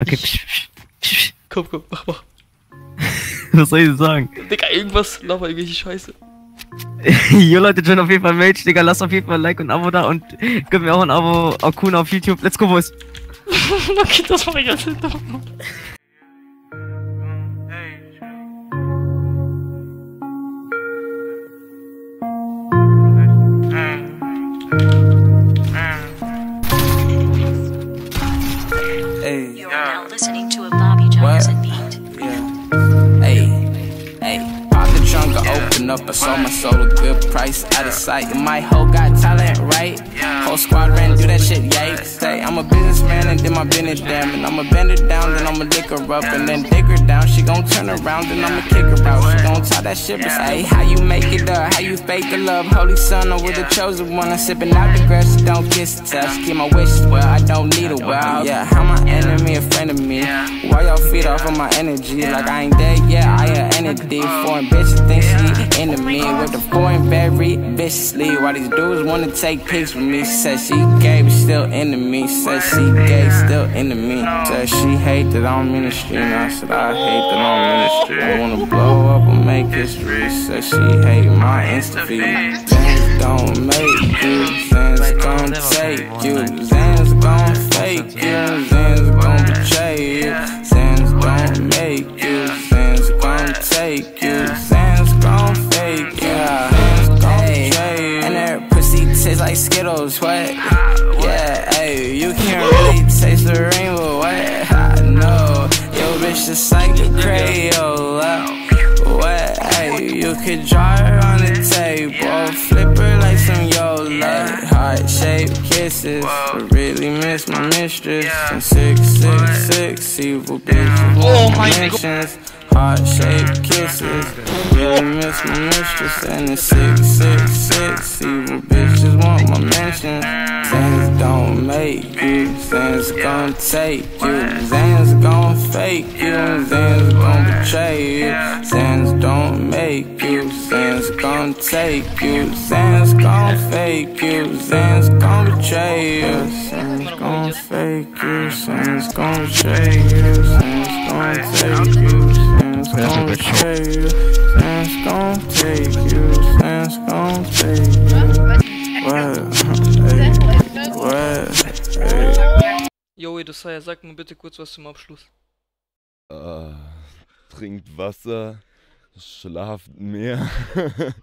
Okay, Ich- psch, psch, psch. Komm, komm, mach mal. was soll ich sagen? Digga, irgendwas, laber irgendwelche Scheiße. Jo Leute, join auf jeden Fall Mage, Digga, lasst auf jeden Fall ein Like und ein Abo da und gib mir auch ein Abo auf Kuna auf YouTube. Let's go, Boys. okay, das war ganz dumm. Hey, You're now listening to a Bobby Johnson beat. Up. I sold my soul a good price out of sight. My hoe got talent, right? Whole squad ran, do that shit, yikes. Say, I'm a businessman and then my business damn. And I'ma bend her down, then I'ma lick her up. And then dig her down. She gon' turn around, then I'ma kick her out. She gon' tie that shit, but say, how you make it up? How you fake the love? Holy son, I'm the chosen one. I'm sipping out the grass, don't kiss the touch. Keep my wishes well, I don't need a well. Yeah, how my enemy a friend of me? Why y'all feed off of my energy? Like I ain't dead, yeah, I an entity. Foreign bitch think she into me. With the foreign very viciously. Why these dudes wanna take pics with me? Said she gay, but still into me. Said she gay, still into me. Said she hate that I'm in the street. And I said I hate that I'm in the street. I wanna blow up and make history. Said she hate my Insta feed. Things don't make you, things gon' take you. Things gon' fake you, things gon' betray you. Things don't make you, things gon' take you. Tastes like Skittles, what? Yeah, hey, you can't really taste the rainbow, what? I know, yo bitch just like a Crayola. What? Hey, you could draw her on the table, flip her like some Yola. Heart shaped kisses, but really miss my mistress. And six six six evil bitches. Oh my. Heart shaped kisses, really miss my mistress. And the six six six evil bitches you, things gon' take you, things gon' fake you, things gon' betray you, things don't make you, things gon' take you, things gon' fake you, things gon' betray you, things gon' fake you, things gon' betray you, things gon' take you, things gon' betray you, things Edosaya, sag mir bitte kurz was zum Abschluss. Äh, trinkt Wasser, schlaft mehr.